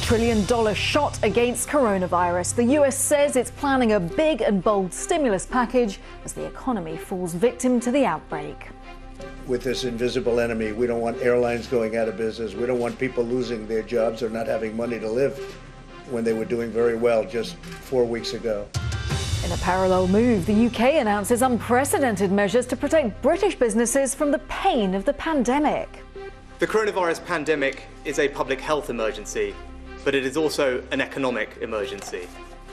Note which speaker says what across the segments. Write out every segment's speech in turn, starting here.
Speaker 1: trillion dollar shot against coronavirus. The US says it's planning a big and bold stimulus package as the economy falls victim to the outbreak.
Speaker 2: With this invisible enemy, we don't want airlines going out of business. We don't want people losing their jobs or not having money to live when they were doing very well just four weeks ago.
Speaker 1: In a parallel move, the UK announces unprecedented measures to protect British businesses from the pain of the pandemic.
Speaker 3: The coronavirus pandemic is a public health emergency, but it is also an economic emergency.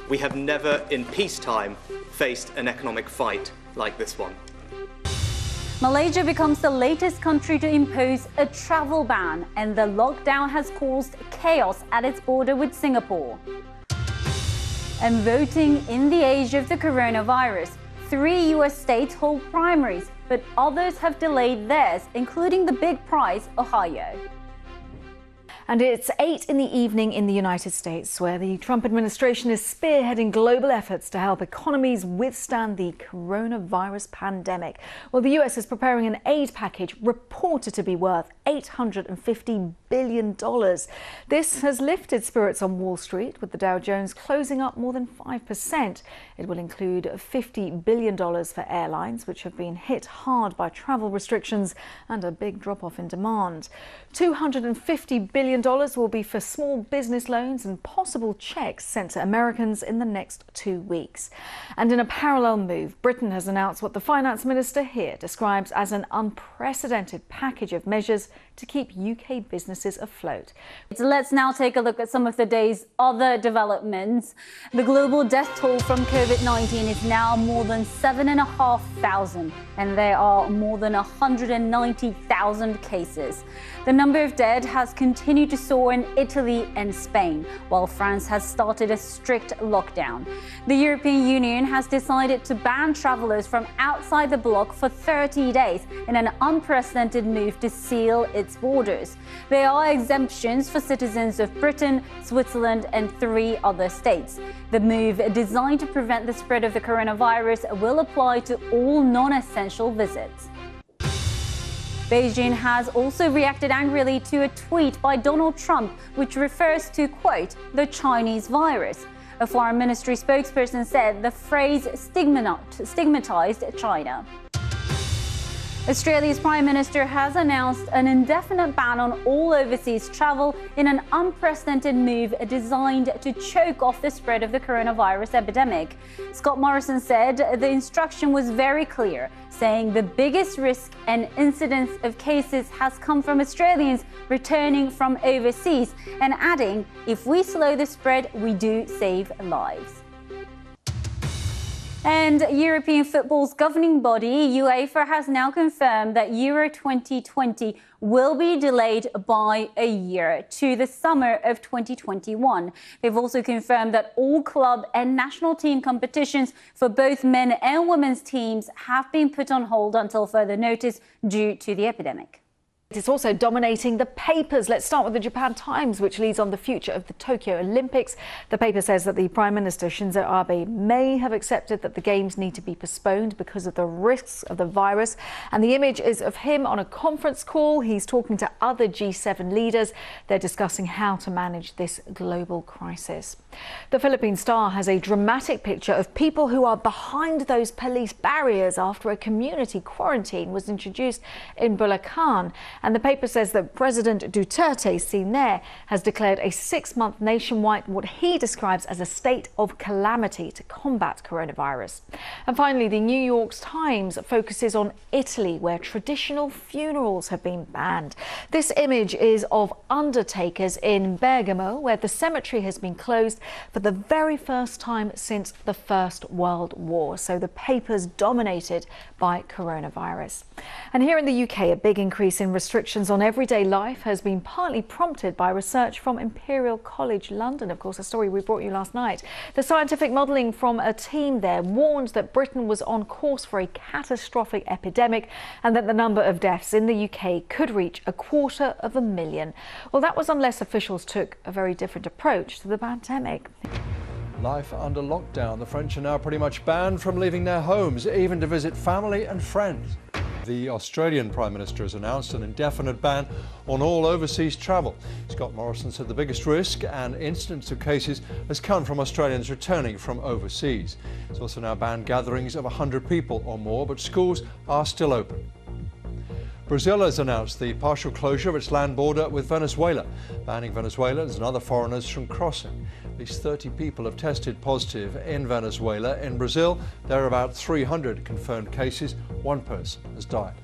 Speaker 3: We have never in peacetime faced an economic fight like this one.
Speaker 4: Malaysia becomes the latest country to impose a travel ban, and the lockdown has caused chaos at its border with Singapore. And voting in the age of the coronavirus, three US states hold primaries but others have delayed theirs, including the big prize, Ohio.
Speaker 1: And it's 8 in the evening in the United States, where the Trump administration is spearheading global efforts to help economies withstand the coronavirus pandemic. Well, the US is preparing an aid package reported to be worth $850 billion. This has lifted spirits on Wall Street, with the Dow Jones closing up more than 5%. It will include $50 billion for airlines, which have been hit hard by travel restrictions and a big drop off in demand. $250 billion will be for small business loans and possible checks sent to Americans in the next two weeks. And in a parallel move, Britain has announced what the finance minister here describes as an unprecedented package of measures to keep UK businesses afloat.
Speaker 4: Let's now take a look at some of the day's other developments. The global death toll from COVID 19 is now more than 7,500, and there are more than 190,000 cases. The number of dead has continued to soar in Italy and Spain, while France has started a strict lockdown. The European Union has decided to ban travelers from outside the bloc for 30 days in an unprecedented move to seal its borders. There are exemptions for citizens of Britain, Switzerland, and three other states. The move, designed to prevent the spread of the coronavirus, will apply to all non essential visits. Beijing has also reacted angrily to a tweet by Donald Trump, which refers to, quote, the Chinese virus. A foreign ministry spokesperson said the phrase stigmatized China. Australia's Prime Minister has announced an indefinite ban on all overseas travel in an unprecedented move designed to choke off the spread of the coronavirus epidemic. Scott Morrison said the instruction was very clear, saying the biggest risk and incidence of cases has come from Australians returning from overseas, and adding, if we slow the spread, we do save lives. And European football's governing body, UEFA, has now confirmed that Euro 2020 will be delayed by a year to the summer of 2021. They've also confirmed that all club and national team competitions for both men and women's teams have been put on hold until further notice due to the epidemic.
Speaker 1: It's also dominating the papers. Let's start with the Japan Times, which leads on the future of the Tokyo Olympics. The paper says that the Prime Minister Shinzo Abe may have accepted that the Games need to be postponed because of the risks of the virus. And the image is of him on a conference call. He's talking to other G7 leaders. They're discussing how to manage this global crisis. The Philippine Star has a dramatic picture of people who are behind those police barriers after a community quarantine was introduced in Bulacan. And the paper says that President Duterte, seen there, has declared a six month nationwide, what he describes as a state of calamity to combat coronavirus. And finally, the New York Times focuses on Italy, where traditional funerals have been banned. This image is of undertakers in Bergamo, where the cemetery has been closed for the very first time since the First World War. So the paper's dominated by coronavirus. And here in the UK, a big increase in restrictions on everyday life has been partly prompted by research from Imperial College London. Of course, a story we brought you last night. The scientific modelling from a team there warned that Britain was on course for a catastrophic epidemic and that the number of deaths in the UK could reach a quarter of a million. Well, that was unless officials took a very different approach to the pandemic.
Speaker 5: Life under lockdown. The French are now pretty much banned from leaving their homes, even to visit family and friends. The Australian Prime Minister has announced an indefinite ban on all overseas travel. Scott Morrison said the biggest risk and incidence of cases has come from Australians returning from overseas. It's also now banned gatherings of 100 people or more, but schools are still open. Brazil has announced the partial closure of its land border with Venezuela, banning Venezuelans and other foreigners from crossing. At least 30 people have tested positive in Venezuela. In Brazil, there are about 300 confirmed cases. One person has died.